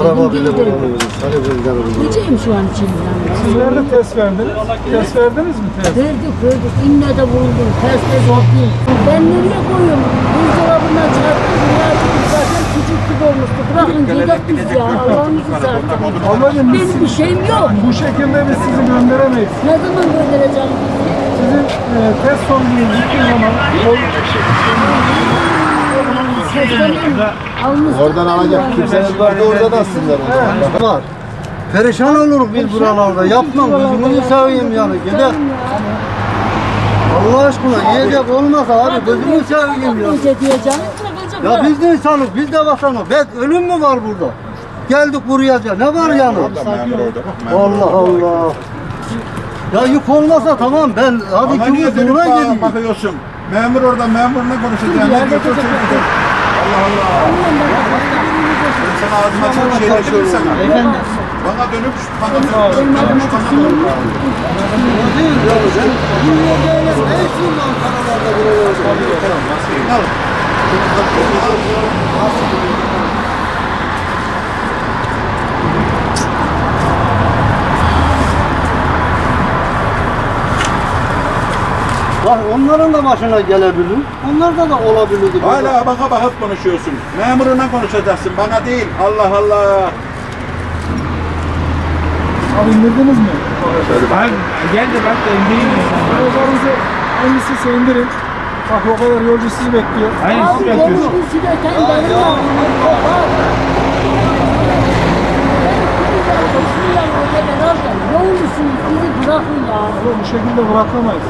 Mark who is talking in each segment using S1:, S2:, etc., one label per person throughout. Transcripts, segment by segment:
S1: Araba bile bulamıyoruz. Hani bizden bulamıyoruz.
S2: Gideceğim şu an için.
S3: Siz nerede test verdiniz? Test verdiniz mi test?
S2: Verdik verdik. İnne de vuruldum. Ters de soktum. Ben nereye koyuyorum? Buzdolabından çıkarttım. Buraya attık. Zaten küçük gibi olmuştu. Bırakın biz ya. Allah'ınızı zaten.
S3: Ablacığım biz
S2: Benim bir şeyim yok.
S3: bu şekilde biz sizi gönderemeyiz.
S2: Ne zaman göndereceğim?
S3: Sizin e, test sonucunuz gittiği zaman
S1: Oradan alacak kimseniz vardı oradan alsınlar. onu. Var. Perişan oluruz biz buralarda. Yapmam. Gözümüzü seveyim yani. Gidelim. Allah aşkına yiyecek olmasa abi gözümü seveyim ya. Ya biz de insanız, biz de vatanız. Ben ölüm mü var burada? Geldik buraya ya. Ne var yani? Allah Allah. Ya yük olmasa tamam ben hadi buna
S4: bana
S1: gelin.
S4: bakıyorsun? Memur orada memurla konuşacağım. Ne sen? Allah Allah. Ben sana ağzıma çok şey dedim sana. Bana dönüp bana dönüp dönüp bana dönüp.
S1: Ya sen buraya gelin. Ne işin var Ankara'da buraya?
S4: Al.
S1: Bak onların da başına gelebilir. Onlarda da olabilir.
S4: Hala bana bakıp konuşuyorsun. Memuruna konuşacaksın. Bana değil. Allah Allah.
S3: Abi indirdiniz mi?
S5: Abi gel de bak da indireyim?
S3: Arabanızı hangisi ise indirin. Bak o kadar yolcu sizi bekliyor.
S5: Aynen siz
S2: Abi
S5: bekliyorsun.
S2: onu sileten benim aklımda var. Ne olursunuz bizi bırakın ya.
S3: Bu şekilde bırakamayız.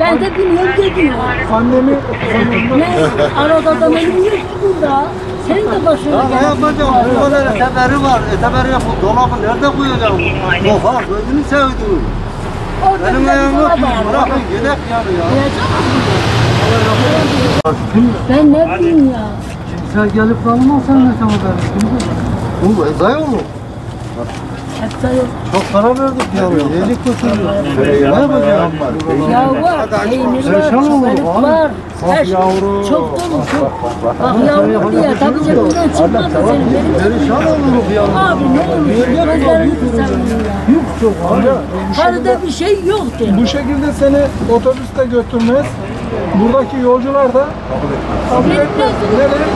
S2: Ben de bilmiyorum gidiyor.
S3: Pandemi
S2: Ne arada da benim yok burada. Senin de başına
S1: Ya ne yapacağım? Bu kadar eteberi var. Eteberi yapıp dolabı nerede koyacağım? Sofa gözünü sevdim. Benim ayağım yok ki. Bırakın gidek yani ya.
S2: Ben ne bileyim ya.
S1: Sen gelip kalmazsan ne sana ben? Bu ezay olur. Çok para verdik yani. Yedik götürüyor. Ne yapacağım?
S2: Ya var, peynir var, çikolata var. Her şey
S3: yavrum.
S2: çok dolu çok. Bak yavrum diye tabii cebinden çıkmadı senin benim.
S1: Perişan oluruz ya.
S2: Abi ne olur gözlerini ya.
S1: Yok çok
S2: Karıda bir şey yok de.
S3: bu şekilde seni otobüste götürmez. Buradaki yolcular da kabul etmez. Neden?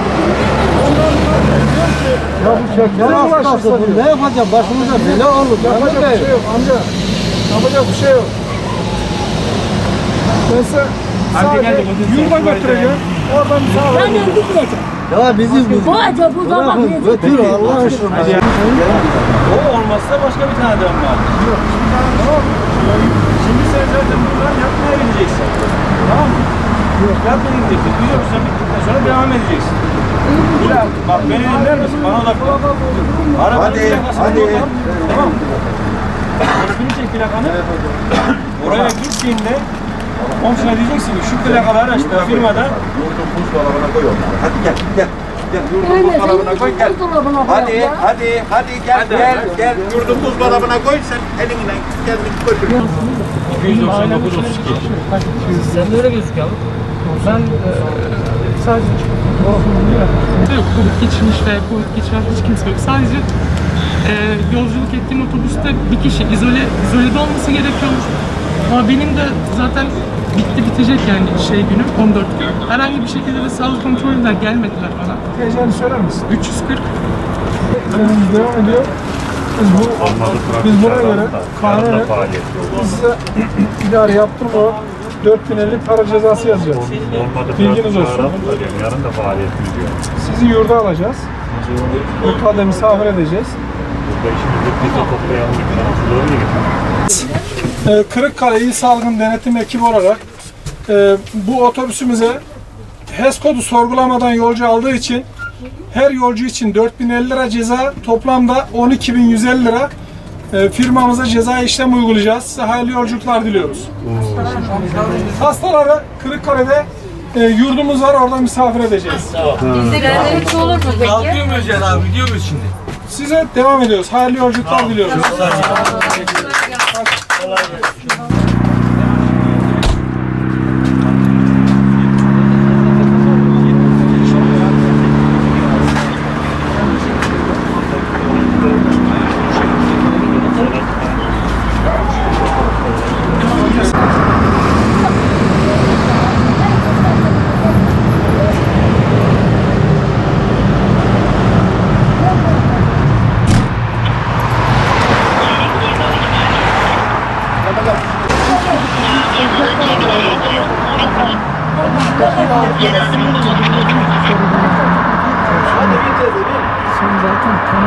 S1: Ya bu şeker hastası bu. Ne yapacağım? Başımıza bela olur.
S3: Yapacak bir şey yok amca. Yapacak bir şey yok. Ben size sadece yurda götüreceğim. Oradan sağ
S2: Ben öldü diyeceğim.
S1: Ya bizi biz
S2: Bu acaba bu zaman
S1: götür Allah aşkına.
S5: O olmazsa başka bir tane dön var. Şimdi sen zaten buradan yapmaya gideceksin. Tamam mı? Yapmaya gideceksin. Bir yoksa bittikten sonra devam edeceksin. Bak beni dinler misin? Bana odaklan. Arabanın
S4: Hadi,
S5: plakasını
S4: hadi.
S5: Tamam mı? Resmini çek plakanı. Oraya gittiğinde komşuna diyeceksin ki şu plakalı araçta firmada
S4: Yurdun buzdolabına koy onları. Hadi gel gel. Gel yurdun buzdolabına koy gel. Hadi hadi hadi gel gel gel. Yurdun buzdolabına koy sen elinle kendin götür.
S5: 299 32. Sen de öyle gözüküyor.
S3: Ben e, sadece
S6: Yok, Covid geçirmiş veya Covid geçiren hiç kimse yok. Sadece e, yolculuk ettiğim otobüste bir kişi izole, izolede olması gerekiyormuş. Ama benim de zaten bitti bitecek yani şey günü 14 gün. Herhangi bir şekilde de sağlık kontrolünden gelmediler bana.
S3: teyzeni söyler misin?
S6: 340
S3: Trenimiz devam ediyor. Biz, bu, biz buna göre kanunen biz size idare yaptırma 4050 para cezası yazacağız. Bilginiz olsun.
S7: Yarın da faaliyet gidiyor.
S3: Sizi yurda alacağız. Yurtta misafir edeceğiz.
S7: Burada işimizi de toplayalım.
S3: Ee, Kırıkkale İl Salgın Denetim Ekibi olarak e, bu otobüsümüze HES kodu sorgulamadan yolcu aldığı için her yolcu için 4050 lira ceza toplamda 12150 lira firmamıza ceza işlem uygulayacağız. Size hayırlı yolculuklar diliyoruz. Hastalara Kırıkkale'de e, yurdumuz var orada misafir edeceğiz.
S8: Güvenlik olur mu peki?
S5: Kalkıyor muyuz yani abi? Gidiyor muyuz şimdi?
S3: Size devam ediyoruz. Hayırlı yolculuklar diliyoruz.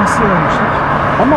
S9: Nasıl vermişler? Ama